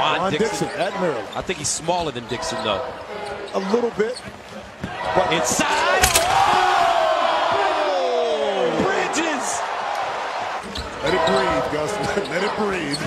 Juan, Dixon. Dixon at Maryland. I think he's smaller than Dixon, though. A little bit. But Inside. Oh! Bridges. let it breathe, Gus. Let it breathe.